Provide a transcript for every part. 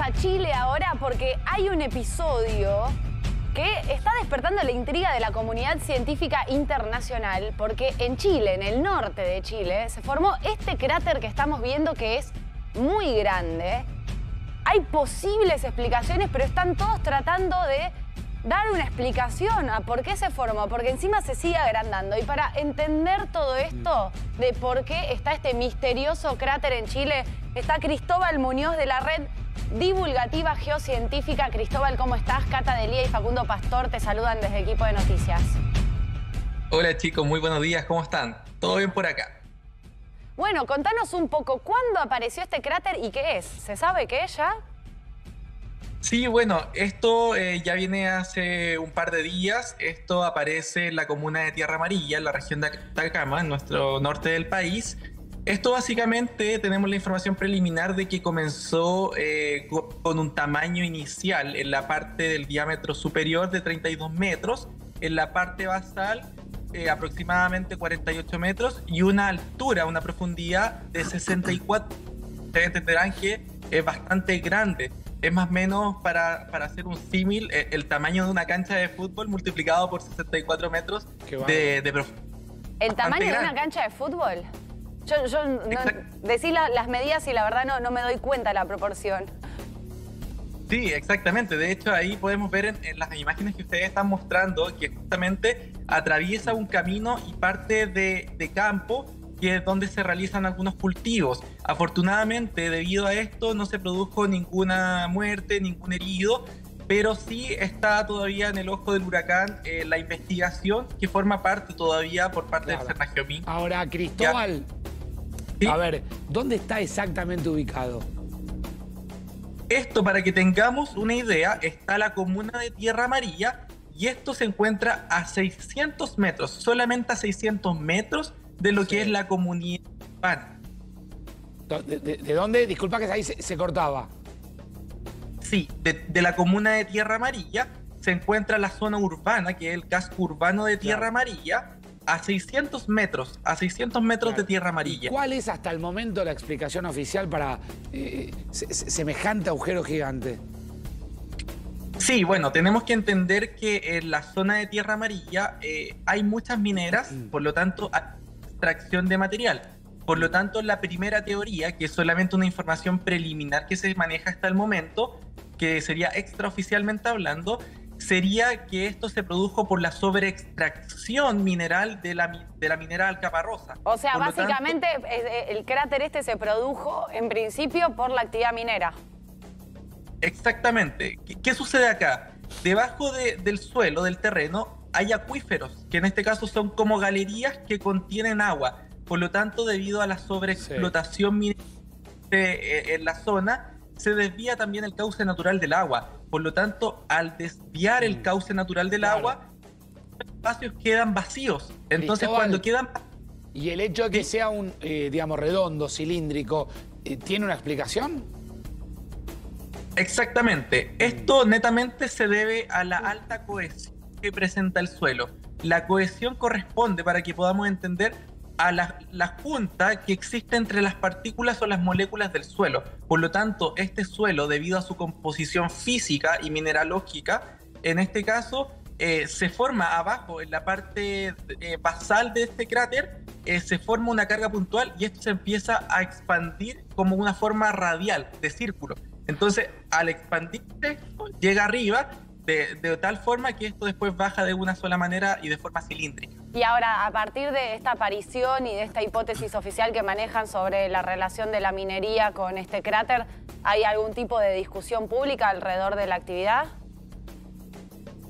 a Chile ahora porque hay un episodio que está despertando la intriga de la comunidad científica internacional porque en Chile, en el norte de Chile, se formó este cráter que estamos viendo que es muy grande. Hay posibles explicaciones, pero están todos tratando de dar una explicación a por qué se formó, porque encima se sigue agrandando. Y para entender todo esto de por qué está este misterioso cráter en Chile, está Cristóbal Muñoz de la red divulgativa geocientífica. Cristóbal, ¿cómo estás? Cata Delía y Facundo Pastor te saludan desde equipo de noticias. Hola chicos, muy buenos días, ¿cómo están? ¿Todo bien por acá? Bueno, contanos un poco, ¿cuándo apareció este cráter y qué es? ¿Se sabe qué es ya? Sí, bueno, esto eh, ya viene hace un par de días. Esto aparece en la comuna de Tierra Amarilla, en la región de Atacama, en nuestro norte del país. Esto básicamente tenemos la información preliminar de que comenzó eh, con un tamaño inicial en la parte del diámetro superior de 32 metros, en la parte basal eh, aproximadamente 48 metros y una altura, una profundidad de 64. Ustedes entenderán que es bastante grande. Es más o menos para, para hacer un símil eh, el, tamaño de una cancha de fútbol multiplicado por 64 metros de, de profundidad. ¿El tamaño de una cancha de fútbol? Yo, yo decí las medidas y la verdad no, no me doy cuenta de la proporción. Sí, exactamente. De hecho, ahí podemos ver en, las imágenes que ustedes están mostrando que justamente atraviesa un camino y parte de, de, campo que es donde se realizan algunos cultivos. Afortunadamente, debido a esto, no se produjo ninguna muerte, ningún herido, pero sí está todavía en el ojo del huracán eh, la investigación que forma parte todavía por parte del Cernagiomín. Ahora, Cristóbal, a ver, ¿dónde está exactamente ubicado? Esto, para que tengamos una idea, está la comuna de Tierra Amarilla y esto se encuentra a 600 metros, solamente a 600 metros de lo que es la comunidad urbana. ¿De, dónde? Disculpa que ahí se, cortaba. Sí, de, la comuna de Tierra Amarilla se encuentra la zona urbana, que es el casco urbano de Tierra Amarilla, a 600 metros, a 600 metros de tierra amarilla. ¿Cuál es hasta el momento la explicación oficial para eh, semejante agujero gigante? Sí, bueno, tenemos que entender que en la zona de tierra amarilla eh, hay muchas mineras, mm. por lo tanto, extracción de material. Por lo tanto, la primera teoría, que es solamente una información preliminar que se maneja hasta el momento, que sería extraoficialmente hablando, sería que esto se produjo por la sobreextracción mineral de la, de la minera alcaparrosa. O sea, básicamente eh, el cráter este se produjo en principio por la actividad minera. Exactamente. ¿Qué, sucede acá? Debajo del suelo, del terreno, hay acuíferos, que en este caso son como galerías que contienen agua. Por lo tanto, debido a la sobreexplotación minera eh, en la zona, se desvía también el cauce natural del agua. Por lo tanto, al desviar el mm. cauce natural del agua, los espacios quedan vacíos. Entonces, cuando quedan... ¿Y el hecho de que sea un, eh, digamos, redondo, cilíndrico, eh, tiene una explicación? Exactamente. Esto netamente se debe a la alta cohesión que presenta el suelo. La cohesión corresponde, para que podamos entender, a la, la, junta que existe entre las partículas o las moléculas del suelo. Por lo tanto, este suelo, debido a su composición física y mineralógica, en este caso, eh, se forma abajo, en la parte eh, basal de este cráter, eh, se forma una carga puntual y esto se empieza a expandir como una forma radial, de círculo. Entonces, al expandirse, llega arriba de, tal forma que esto después baja de una sola manera y de forma cilíndrica. Y ahora, a partir de esta aparición y de esta hipótesis oficial que manejan sobre la relación de la minería con este cráter, ¿hay algún tipo de discusión pública alrededor de la actividad?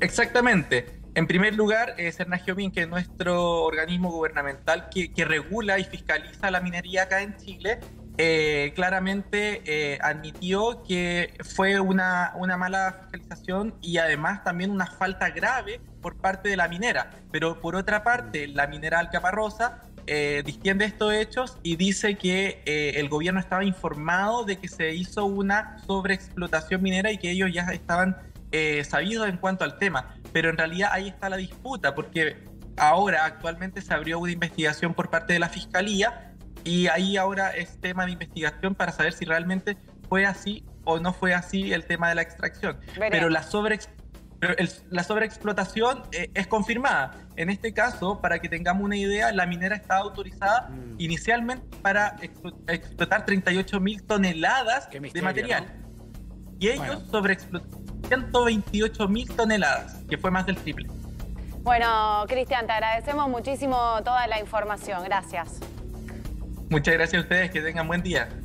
Exactamente. En primer lugar, eh, Cernagiobin, que es nuestro organismo gubernamental que, que regula y fiscaliza la minería acá en Chile, eh, claramente eh, admitió que fue una, mala fiscalización y además también una falta grave por parte de la minera. Pero por otra parte, la minera Alcaparrosa eh, distiende estos hechos y dice que el gobierno estaba informado de que se hizo una sobreexplotación minera y que ellos ya estaban sabidos en cuanto al tema. Pero en realidad ahí está la disputa, porque ahora actualmente se abrió una investigación por parte de la fiscalía y ahí ahora es tema de investigación para saber si realmente fue así o no fue así el tema de la extracción. Pero la la sobreexplotación eh, es confirmada. En este caso, para que tengamos una idea, la minera estaba autorizada mm. inicialmente para explotar 38 mil toneladas de material. Y ellos sobreexplotaron 128 mil toneladas, que fue más del triple. Bueno, Cristian, te agradecemos muchísimo toda la información. Gracias. Muchas gracias a ustedes, que tengan buen día.